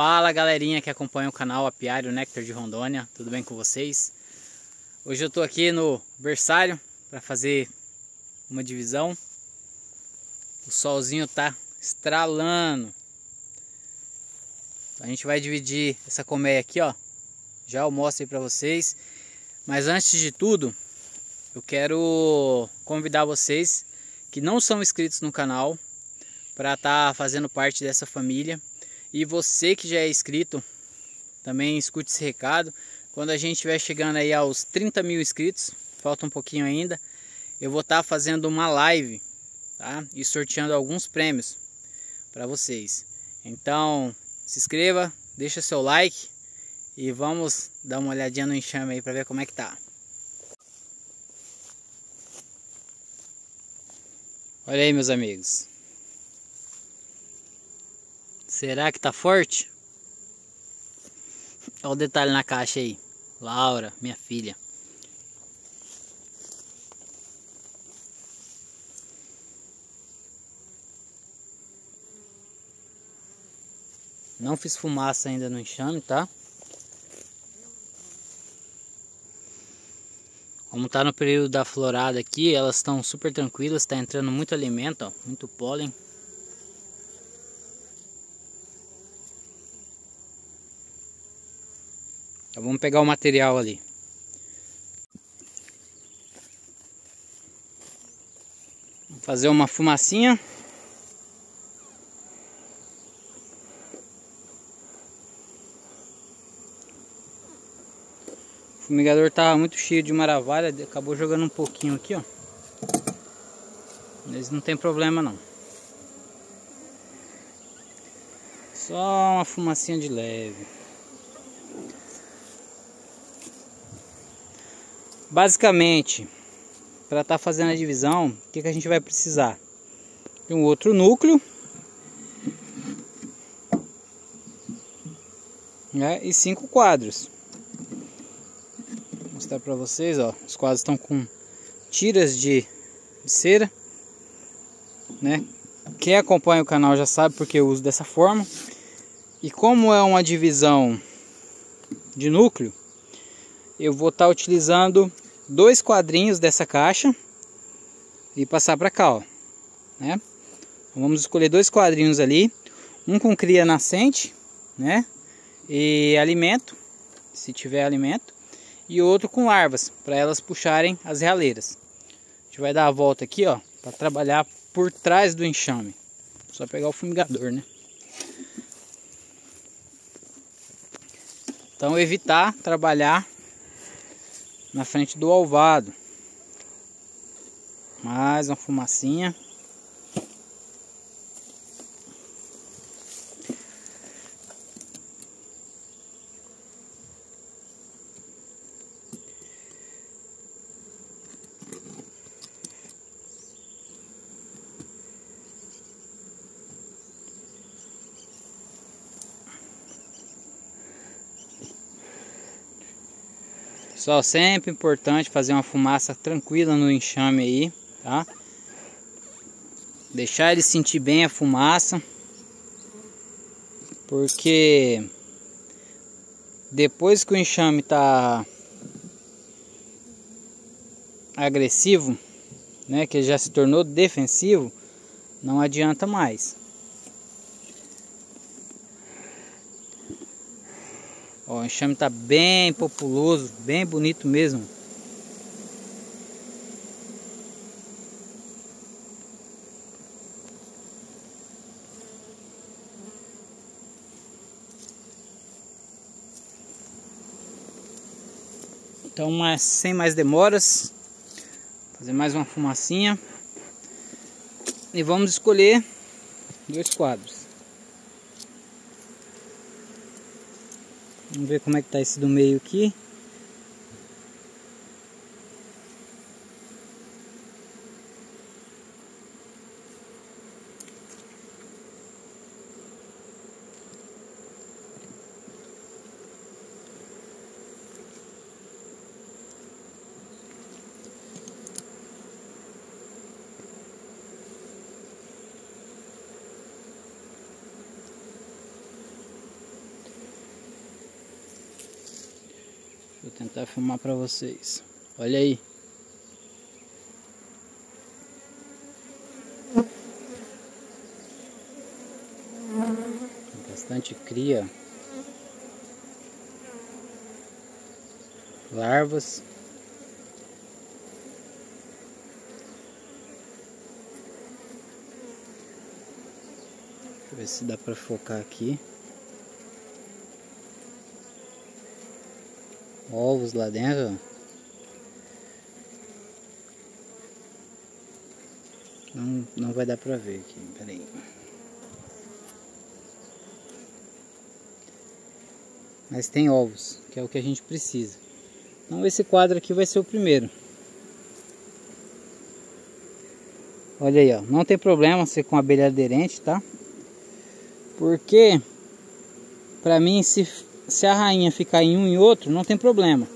Fala galerinha que acompanha o canal Apiário Nectar de Rondônia, tudo bem com vocês? Hoje eu tô aqui no berçário para fazer uma divisão. O solzinho tá estralando. A gente vai dividir essa colmeia aqui, ó. Já eu mostro aí para vocês. Mas antes de tudo, eu quero convidar vocês que não são inscritos no canal para estar tá fazendo parte dessa família e você que já é inscrito, também escute esse recado. Quando a gente estiver chegando aí aos 30 mil inscritos, falta um pouquinho ainda, eu vou estar tá fazendo uma live tá? e sorteando alguns prêmios para vocês. Então, se inscreva, deixa seu like e vamos dar uma olhadinha no enxame aí para ver como é que tá. Olha aí, meus amigos. Será que tá forte? Olha o detalhe na caixa aí. Laura, minha filha. Não fiz fumaça ainda no enxame, tá? Como tá no período da florada aqui, elas estão super tranquilas, tá entrando muito alimento, ó, muito pólen. Então vamos pegar o material ali. Vou fazer uma fumacinha. O fumigador estava muito cheio de maravilha, acabou jogando um pouquinho aqui, ó. Mas não tem problema não. Só uma fumacinha de leve. Basicamente, para estar tá fazendo a divisão, o que, que a gente vai precisar? De um outro núcleo. Né, e cinco quadros. Vou mostrar para vocês, ó. Os quadros estão com tiras de, cera. Né? Quem acompanha o canal já sabe porque eu uso dessa forma. E como é uma divisão de núcleo, eu vou estar tá utilizando dois quadrinhos dessa caixa e passar para cá, ó, né? Então, vamos escolher dois quadrinhos ali, um com cria nascente, né? E alimento, se tiver alimento, e outro com larvas, para elas puxarem as realeiras. A gente vai dar a volta aqui, ó, para trabalhar por trás do enxame. Só pegar o fumigador, né? Então evitar trabalhar na frente do alvado. Mais uma fumacinha. Pessoal, sempre importante fazer uma fumaça tranquila no enxame aí, tá? Deixar ele sentir bem a fumaça. Porque depois que o enxame tá agressivo, né, que já se tornou defensivo, não adianta mais. Ó, o enxame tá bem populoso, bem bonito mesmo. Então, mas, sem mais demoras, fazer mais uma fumacinha. E vamos escolher dois quadros. Vamos ver como é que tá esse do meio aqui. Tentar filmar para vocês. Olha aí. Bastante cria. Larvas. Deixa eu ver se dá para focar aqui. Ovos lá dentro. Não, não vai dar pra ver aqui, peraí. Mas tem ovos, que é o que a gente precisa. Então esse quadro aqui vai ser o primeiro. Olha aí, ó. Não tem problema ser com abelha aderente, tá? Porque, pra mim, se se a rainha ficar em um e outro, não tem problema.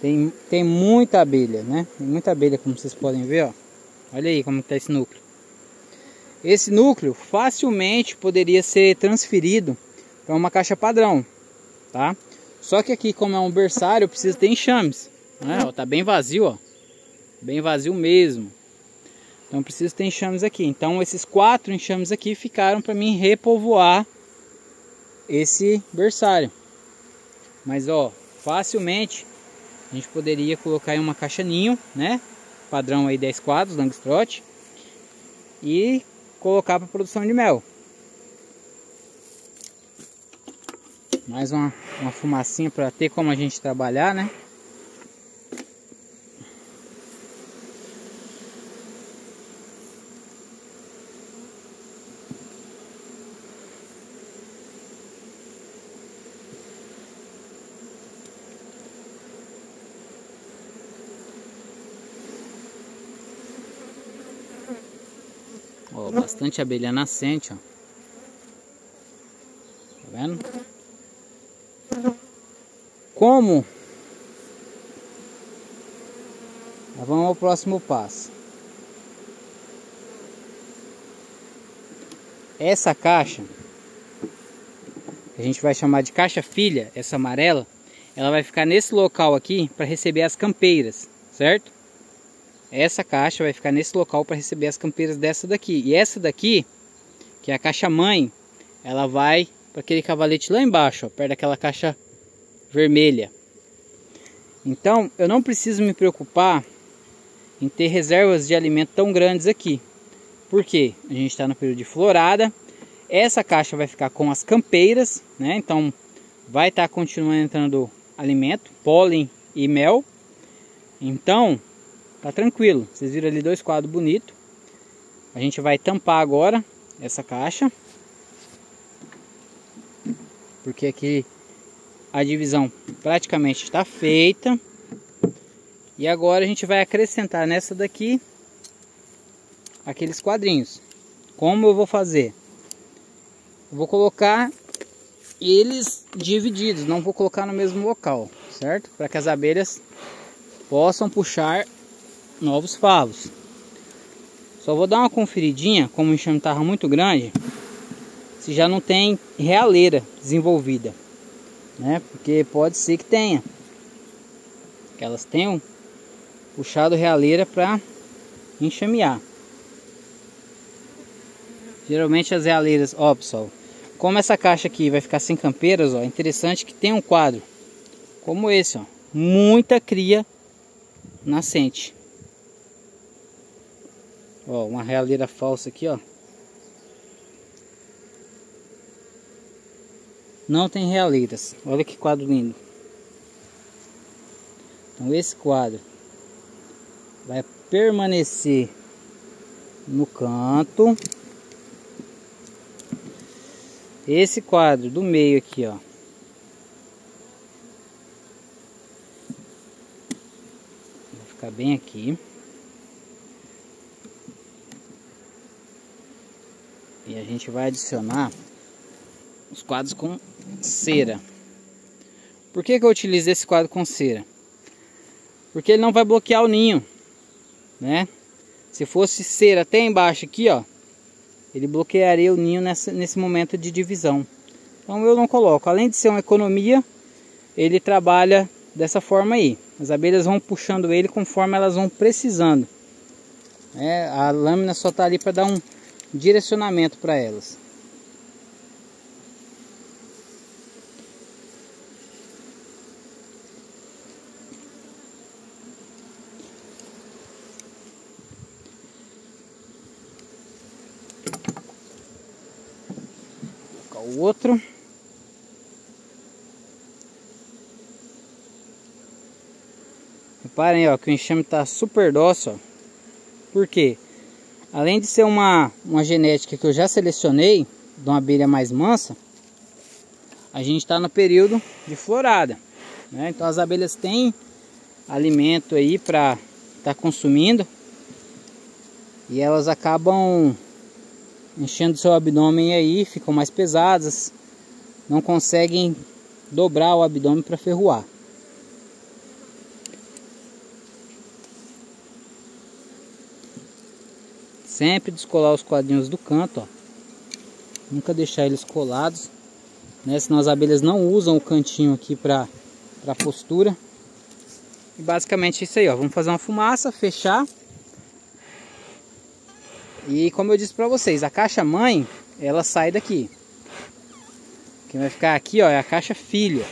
Tem, tem muita abelha, né? Tem muita abelha, como vocês podem ver, ó. Olha aí como está esse núcleo. Esse núcleo facilmente poderia ser transferido para uma caixa padrão, tá? Só que aqui, como é um berçário, precisa ter enxames. Né? Ó, tá bem vazio, ó. Bem vazio mesmo. Então precisa ter enxames aqui. Então esses quatro enxames aqui ficaram para mim repovoar esse berçário. Mas ó, facilmente a gente poderia colocar em uma caixa ninho, né? Padrão aí 10 quadros, Langstroth. E colocar para produção de mel. Mais uma, uma fumacinha para ter como a gente trabalhar, né? Bastante abelha nascente, ó. Tá vendo? Como? vamos ao próximo passo. Essa caixa, que a gente vai chamar de caixa filha, essa amarela, ela vai ficar nesse local aqui para receber as campeiras, certo? Essa caixa vai ficar nesse local para receber as campeiras dessa daqui. E essa daqui, que é a caixa mãe, ela vai para aquele cavalete lá embaixo, ó, perto daquela caixa vermelha. Então, eu não preciso me preocupar em ter reservas de alimento tão grandes aqui. Por quê? A gente está no período de florada. Essa caixa vai ficar com as campeiras, né? Então, vai estar tá continuando entrando alimento, pólen e mel. Então, Tá tranquilo. Vocês viram ali dois quadros bonitos. A gente vai tampar agora essa caixa. Porque aqui a divisão praticamente está feita. E agora a gente vai acrescentar nessa daqui aqueles quadrinhos. Como eu vou fazer? Eu vou colocar eles divididos, não vou colocar no mesmo local, certo? Para que as abelhas possam puxar novos favos. Só vou dar uma conferidinha, como o enxame estava muito grande, se já não tem realeira desenvolvida, né? Porque pode ser que tenha, que elas tenham puxado realeira para enxamear. Geralmente as realeiras, ó pessoal, como essa caixa aqui vai ficar sem campeiras, ó, é interessante que tem um quadro como esse, ó, muita cria nascente. Ó, uma realeira falsa aqui, ó. Não tem realeiras. Olha que quadro lindo. Então esse quadro vai permanecer no canto. Esse quadro do meio aqui, ó. Vai ficar bem aqui. E a gente vai adicionar os quadros com cera. Por que, que eu utilizo esse quadro com cera? Porque ele não vai bloquear o ninho, né? Se fosse cera até embaixo aqui, ó, ele bloquearia o ninho nessa, nesse momento de divisão. Então eu não coloco. Além de ser uma economia, ele trabalha dessa forma aí. As abelhas vão puxando ele conforme elas vão precisando. É, a lâmina só está ali para dar um direcionamento para elas. o outro. Reparem ó, que o enxame está super dócil. Ó. Por quê? Além de ser uma, uma genética que eu já selecionei, de uma abelha mais mansa, a gente está no período de florada. Né? Então as abelhas têm alimento aí para estar tá consumindo e elas acabam enchendo seu abdômen aí, ficam mais pesadas, não conseguem dobrar o abdômen para ferroar. Sempre descolar os quadrinhos do canto, ó. Nunca deixar eles colados, né? Senão as abelhas não usam o cantinho aqui para para postura. E basicamente isso aí, ó. Vamos fazer uma fumaça, fechar. E como eu disse para vocês, a caixa mãe, ela sai daqui. Quem vai ficar aqui, ó, é a caixa filha.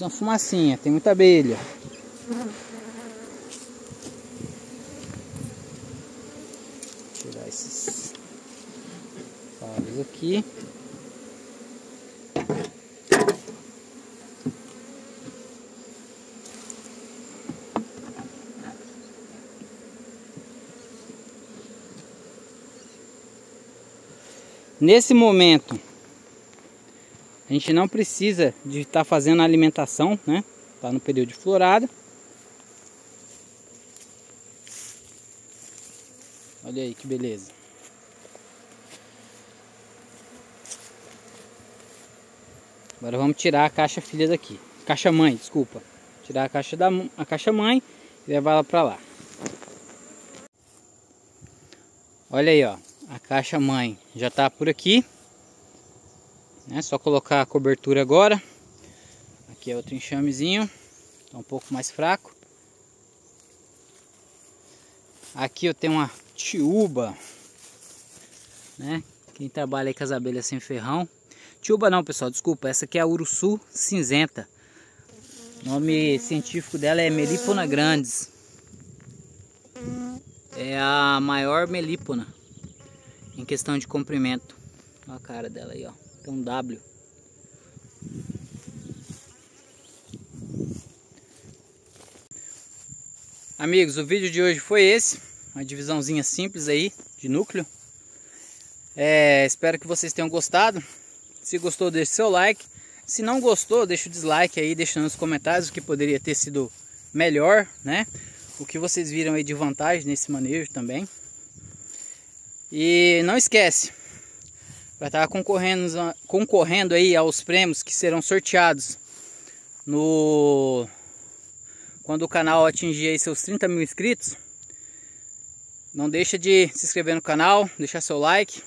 Uma fumacinha, tem muita abelha. Tirar esses paros aqui. Nesse momento, a gente não precisa de estar tá fazendo a alimentação, né? Tá no período de florada. Olha aí que beleza. Agora vamos tirar a caixa filha daqui. Caixa mãe, desculpa. Tirar a caixa da a caixa mãe e levar ela para lá. Olha aí, ó. A caixa mãe já está por aqui. É só colocar a cobertura agora. Aqui é outro enxamezinho. Está um pouco mais fraco. Aqui eu tenho uma tiúba. Né? Quem trabalha aí com as abelhas sem ferrão. Tiúba não, pessoal, desculpa. Essa aqui é a Urussu cinzenta. O nome científico dela é Melipona grandes. É a maior melípona em questão de comprimento. Olha a cara dela aí, ó. Tem um W. Amigos, o vídeo de hoje foi esse. Uma divisãozinha simples aí de núcleo. É, espero que vocês tenham gostado. Se gostou, deixe seu like. Se não gostou, deixa o dislike aí, deixa nos comentários o que poderia ter sido melhor, né? O que vocês viram aí de vantagem nesse manejo também. E não esquece, vai estar concorrendo, concorrendo aí aos prêmios que serão sorteados no quando o canal atingir seus 30 mil inscritos. Não deixa de se inscrever no canal, deixar seu like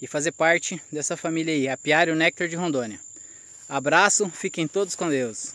e fazer parte dessa família aí, Apiário Néctar de Rondônia. Abraço, fiquem todos com Deus.